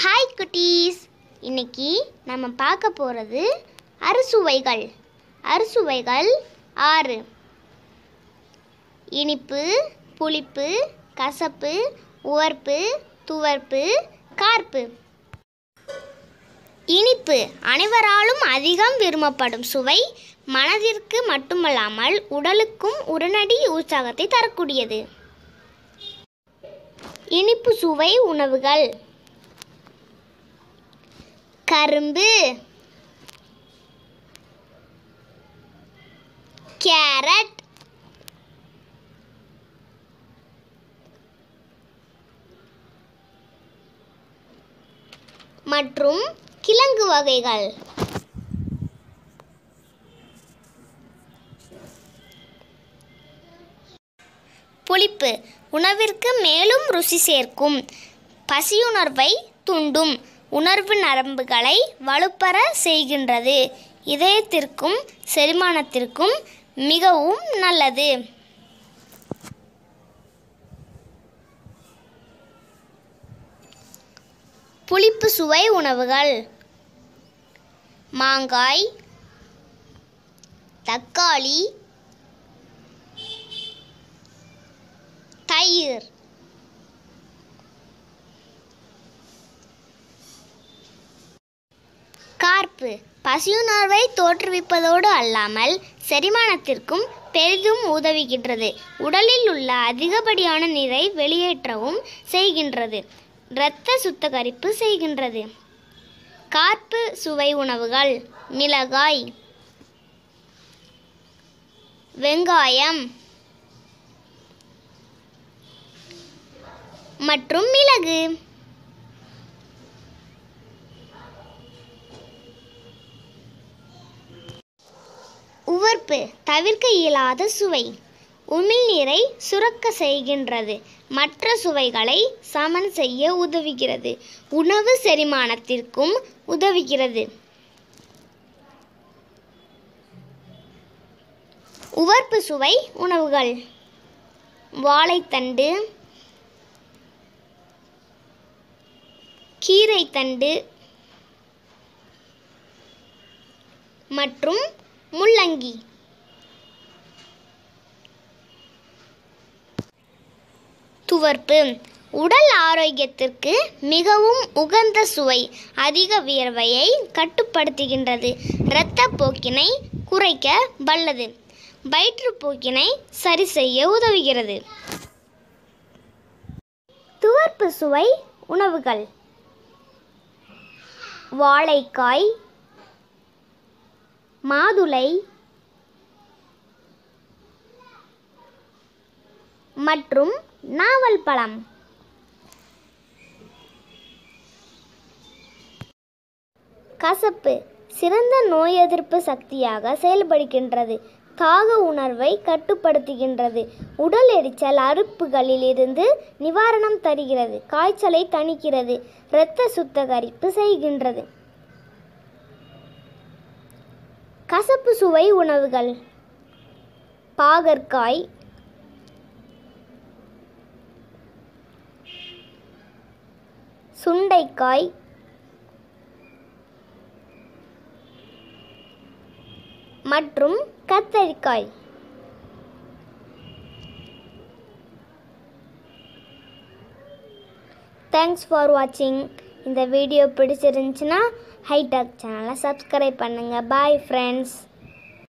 Hi குட்டீஸ். இன்னைக்கு நம்ம பார்க்க போகிறது அறுசுவைகள். அறுசுவைகள் ஆறு. இனிப்பு புளிப்பு கசப்பு உவர்ப்பு துவர்ப்பு கார்ப்பு. இனிப்பு அனைவராலும் அதிகம் விரும்பப்படும் சுவை மனதிற்கு மட்டுமல்லாமல் உடலுக்கும் உடனடி உற்சாகத்தை தரக்கூடியது. இனிப்பு சுவை உணவுகள். கரும்பு கேரட் மற்றும் கிழங்கு வகைகள். புளிப்பு. உணவிற்கு மேலும் ருசி சேர்க்கும். பசியுணர்வை தூண்டும். உணர்வு நரம்புகளை வலுப்பெற செய்கின்றது. இதயத்திற்கும் செரிமானத்திற்கும் மிகவும் நல்லது. புளிப்பு சுவை உணவுகள். மாங்காய் தக்காளி தயிர். கார்ப்பு பசியுணர்வை தோற்றுவிப்பதோடு அல்லாமல் செரிமானத்திற்கும் பெரிதும் உதவுகின்றது. உடலில் உள்ள அதிகப்படியான நீரை வெளியேற்றவும் செய்கின்றது. இரத்த சுத்தகரிப்பு செய்கின்றது. கார்ப்பு சுவை உணவுகள் மிளகாய் வெங்காயம் மற்றும் மிளகு. உவர்ப்பு தவிர்க்க இயலாத சுவை. உமிழ்நீரை சுரக்க செய்கின்றது. மற்ற சுவைகளை சமன் செய்ய உதவுகிறது. உணவு செரிமானத்திற்கும் உதவுகிறது. உவர்ப்பு சுவை உணவுகள். வாழைத்தண்டு. கீரைத்தண்டு. மற்றும் முள்ளங்கி. துவர்ப்பு. உடல் ஆரோக்கியத்திற்கு மிகவும் உகந்த சுவை. அதிக வியர்வையை கட்டுப்படுத்துகின்றது. இரத்தப்போக்கினை குறைக்க வல்லது. வயிற்றுப்போக்கினை சரி செய்ய உதவுகிறது. துவர்ப்பு சுவை உணவுகள். வாழைக்காய் மாதுளை மற்றும் நாவல் பழம். கசப்பு சிறந்த நோய் எதிர்ப்பு சக்தியாக செயல்படுகின்றது. தாக உணர்வை கட்டுப்படுத்துகின்றது. உடல் எரிச்சல் அறுப்புகளில் இருந்து நிவாரணம் தருகிறது. காய்ச்சலை தணிக்கிறது. இரத்த சுத்தகரிப்பு செய்கின்றது. கசப்பு சுவை உணவுகள். பாகற்காய். சுண்டைக்காய். மற்றும் கத்தரிக்காய். தேங்க்ஸ் ஃபார் வாட்சிங் இந்த வீடியோ பிடிச்சிருந்துச்சுன்னா ஹைடாக் சேனலை சப்ஸ்கிரைப் பண்ணுங்கள் பாய் ஃப்ரெண்ட்ஸ்